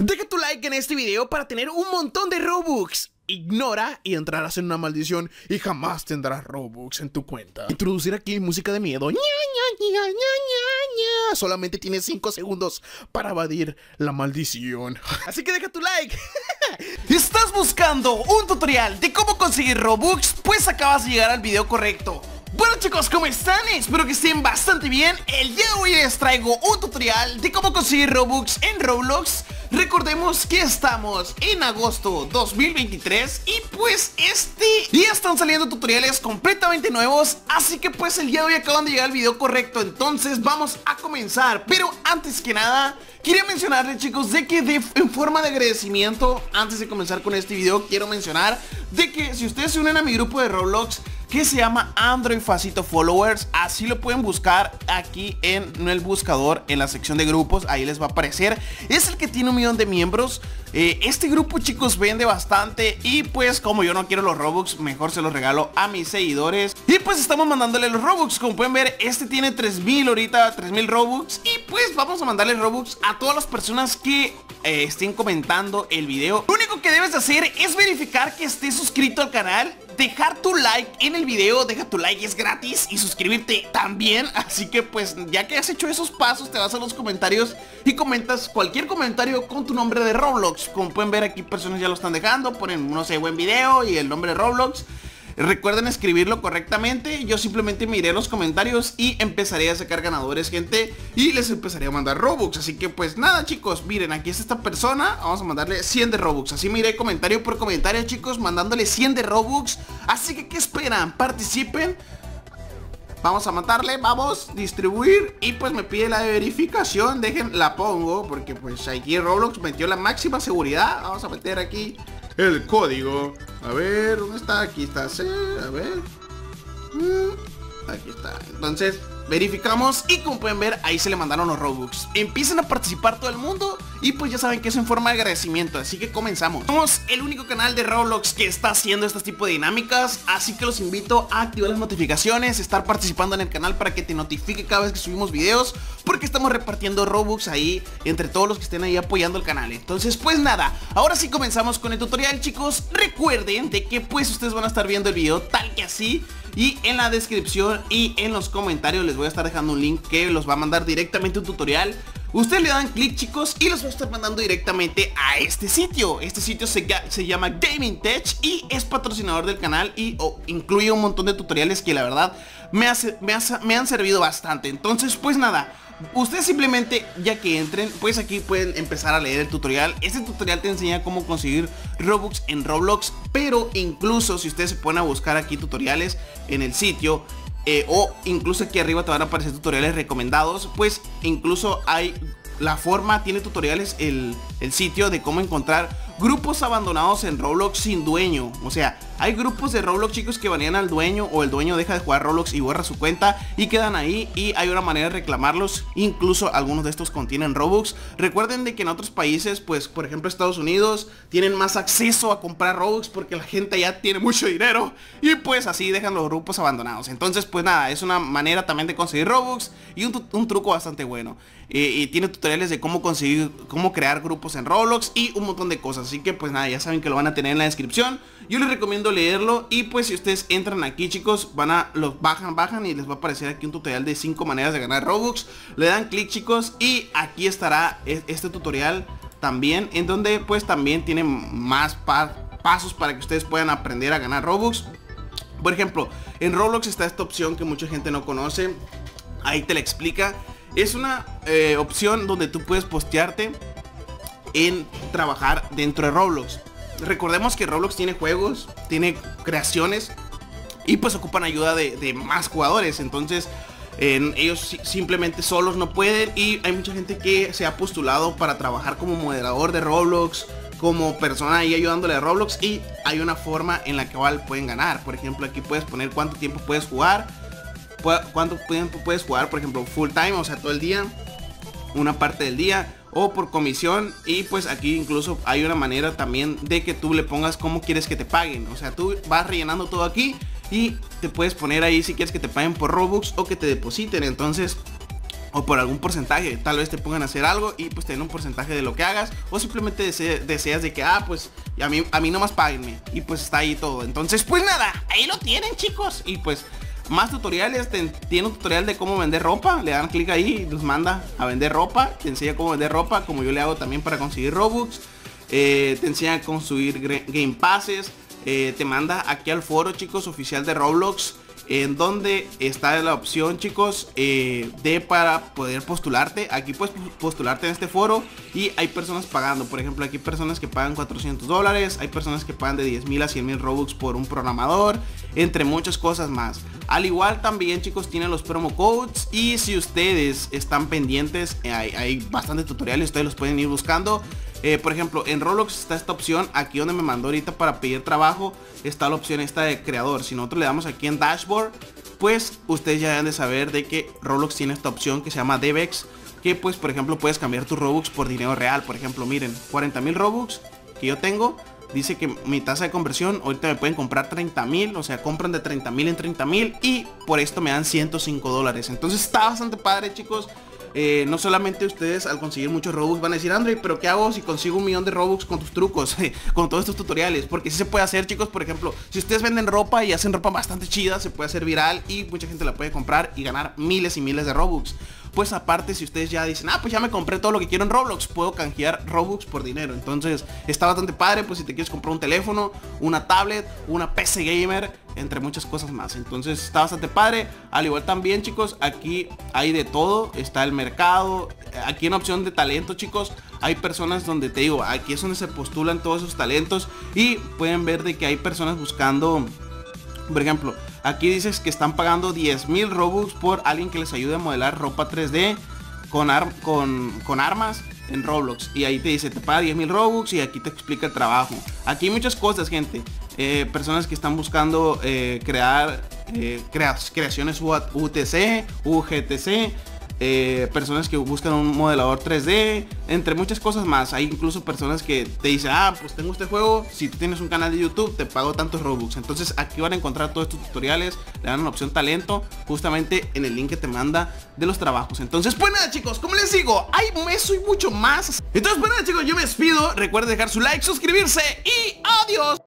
Deja tu like en este video para tener un montón de Robux. Ignora y entrarás en una maldición y jamás tendrás Robux en tu cuenta. Introducir aquí música de miedo. Ña. Solamente tienes 5 segundos para evadir la maldición. Así que deja tu like. ¿Estás buscando un tutorial de cómo conseguir Robux? Pues acabas de llegar al video correcto. Bueno chicos, ¿cómo están? Espero que estén bastante bien El día de hoy les traigo un tutorial de cómo conseguir Robux en Roblox Recordemos que estamos en agosto 2023 y pues este día están saliendo tutoriales completamente nuevos Así que pues el día de hoy acaban de llegar el video correcto Entonces vamos a comenzar. Pero antes que nada Quería mencionarles chicos de que en forma de agradecimiento Antes de comenzar con este video quiero mencionar De que si ustedes se unen a mi grupo de Roblox que se llama Android Facito Followers. Así lo pueden buscar aquí en el buscador, en la sección de grupos. Ahí les va a aparecer. Es el que tiene un millón de miembros. Eh, este grupo chicos vende bastante y pues como yo no quiero los Robux, mejor se los regalo a mis seguidores. Y pues estamos mandándole los Robux, como pueden ver, este tiene 3000 ahorita, 3000 Robux. Y pues vamos a mandarle Robux a todas las personas que eh, estén comentando el video. Lo único que debes hacer es verificar que estés suscrito al canal dejar tu like en el video, deja tu like, es gratis y suscribirte también, así que pues ya que has hecho esos pasos te vas a los comentarios y comentas cualquier comentario con tu nombre de Roblox, como pueden ver aquí personas ya lo están dejando, ponen no sé, buen video y el nombre de Roblox Recuerden escribirlo correctamente Yo simplemente miré los comentarios y empezaré a sacar ganadores, gente Y les empezaré a mandar Robux. Así que pues nada, chicos, miren, aquí está esta persona Vamos a mandarle 100 de Robux. Así miré comentario por comentario, chicos Mandándole 100 de Robux. Así que, ¿qué esperan? Participen. Vamos a matarle, vamos, distribuir Y pues me pide la verificación. Dejen, la pongo Porque pues aquí Roblox metió la máxima seguridad. Vamos a meter aquí el código. A ver, ¿dónde está? Aquí está. A ver. Mm, aquí está. Entonces, verificamos y como pueden ver, ahí se le mandaron los Robux. Empiezan a participar todo el mundo y pues ya saben que es en forma de agradecimiento, así que comenzamos. Somos el único canal de Roblox que está haciendo este tipo de dinámicas, así que los invito a activar las notificaciones, estar participando en el canal para que te notifique cada vez que subimos videos, porque estamos repartiendo Robux ahí entre todos los que estén ahí apoyando el canal. Entonces pues nada, ahora sí comenzamos con el tutorial chicos. Recuerden de que pues ustedes van a estar viendo el video tal que así y en la descripción y en los comentarios les voy a estar dejando un link que los va a mandar directamente un tutorial Ustedes le dan clic chicos y los voy a estar mandando directamente a este sitio. Este sitio se, se llama Gaming Tech y es patrocinador del canal y incluye un montón de tutoriales que la verdad me, hace, me, me han servido bastante. Entonces pues nada, Ustedes simplemente, ya que entren, pues aquí pueden empezar a leer el tutorial. Este tutorial te enseña cómo conseguir Robux en Roblox Pero incluso si ustedes se ponen a buscar aquí tutoriales en el sitio eh, o incluso aquí arriba te van a aparecer tutoriales recomendados, pues incluso hay la forma, tiene tutoriales el, el sitio de cómo encontrar grupos abandonados en Roblox sin dueño. O sea, hay grupos de Roblox chicos que banean al dueño o el dueño deja de jugar Roblox y borra su cuenta y quedan ahí y hay una manera de reclamarlos. Incluso algunos de estos contienen Robux. Recuerden de que en otros países, pues por ejemplo Estados Unidos, tienen más acceso a comprar Robux porque la gente ya tiene mucho dinero y pues así dejan los grupos abandonados. Entonces pues nada, es una manera también de conseguir Robux y un, truco bastante bueno. y tiene tutoriales de cómo conseguir, cómo crear grupos en Roblox y un montón de cosas. Así que pues nada, ya saben que lo van a tener en la descripción. Yo les recomiendo leerlo y pues si ustedes entran aquí chicos, van a los bajan, bajan y les va a aparecer aquí un tutorial de 5 maneras de ganar Robux. Le dan clic chicos y aquí estará e, este tutorial también en donde pues también tiene más pasos para que ustedes puedan aprender a ganar Robux. Por ejemplo, en Roblox está esta opción que mucha gente no conoce. Ahí te la explica. Es una eh, opción donde tú puedes postearte en trabajar dentro de Roblox. Recordemos que Roblox tiene juegos, tiene creaciones y pues ocupan ayuda de, más jugadores. Entonces ellos simplemente solos no pueden y hay mucha gente que se ha postulado para trabajar como moderador de Roblox, como persona ahí ayudándole a Roblox y hay una forma en la que pueden ganar. Por ejemplo, aquí puedes poner cuánto tiempo puedes jugar, cuánto tiempo puedes jugar, por ejemplo, full time, o sea, todo el día, una parte del día o por comisión y pues aquí incluso hay una manera también de que tú le pongas cómo quieres que te paguen o sea tú vas rellenando todo aquí y te puedes poner ahí si quieres que te paguen por Robux o que te depositen entonces o por algún porcentaje. Tal vez te pongan a hacer algo y pues te den un porcentaje de lo que hagas. O simplemente deseas de que, ah, pues a mí, a mí nomás páguenme. Y pues está ahí todo. Entonces, pues nada, ahí lo tienen chicos. Y pues más tutoriales, tiene un tutorial de cómo vender ropa, le dan clic ahí y los manda a vender ropa, te enseña cómo vender ropa, como yo le hago también para conseguir Robux, eh, te enseña a construir Game Passes, eh, te manda aquí al foro chicos oficial de Roblox, en donde está la opción chicos eh, de para poder postularte. Aquí puedes postularte en este foro y hay personas pagando. Por ejemplo aquí personas que pagan 400 dólares hay personas que pagan de 10 mil a 100 mil robux por un programador entre muchas cosas más. Al igual también chicos tienen los promo codes y si ustedes están pendientes hay bastantes tutoriales ustedes los pueden ir buscando eh, por ejemplo, en Roblox está esta opción, aquí donde me mandó ahorita para pedir trabajo, está la opción esta de creador. Si nosotros le damos aquí en Dashboard, pues ustedes ya deben de saber de que Roblox tiene esta opción que se llama Devex, que pues por ejemplo puedes cambiar tus Robux por dinero real. Por ejemplo, miren, 40 mil Robux que yo tengo, dice que mi tasa de conversión ahorita me pueden comprar 30 mil, o sea, compran de 30 mil en 30 mil y por esto me dan 105 dólares. Entonces está bastante padre, chicos. Eh, no solamente ustedes al conseguir muchos Robux van a decir, Android, pero ¿qué hago si consigo un millón de Robux con tus trucos? con todos estos tutoriales. Porque si se puede hacer, chicos, por ejemplo, si ustedes venden ropa y hacen ropa bastante chida, se puede hacer viral y mucha gente la puede comprar y ganar miles y miles de Robux pues aparte si ustedes ya dicen, ah, pues ya me compré todo lo que quiero en Roblox, puedo canjear Robux por dinero. Entonces está bastante padre, pues si te quieres comprar un teléfono, una tablet, una PC gamer, entre muchas cosas más. Entonces está bastante padre. Al igual también, chicos, aquí hay de todo. Está el mercado. Aquí en opción de talento, chicos, hay personas donde te digo, aquí es donde se postulan todos esos talentos. Y pueden ver de que hay personas buscando, por ejemplo, Aquí dices que están pagando 10 mil Robux por alguien que les ayude a modelar ropa 3D con, con, armas en Roblox. Y ahí te dice, te paga 10 mil Robux y aquí te explica el trabajo. Aquí hay muchas cosas, gente. Eh, personas que están buscando eh, crear eh, creaciones UTC, UGTC personas que buscan un modelador 3D, entre muchas cosas más. Hay incluso personas que te dicen, ah, pues tengo este juego, si tienes un canal de YouTube, te pago tantos Robux. Entonces aquí van a encontrar todos estos tutoriales, le dan una opción talento, justamente en el link que te manda de los trabajos. Entonces, pues nada chicos, como les digo, hay eso y mucho más. Entonces, pues nada chicos, yo me despido. Recuerden dejar su like, suscribirse y adiós.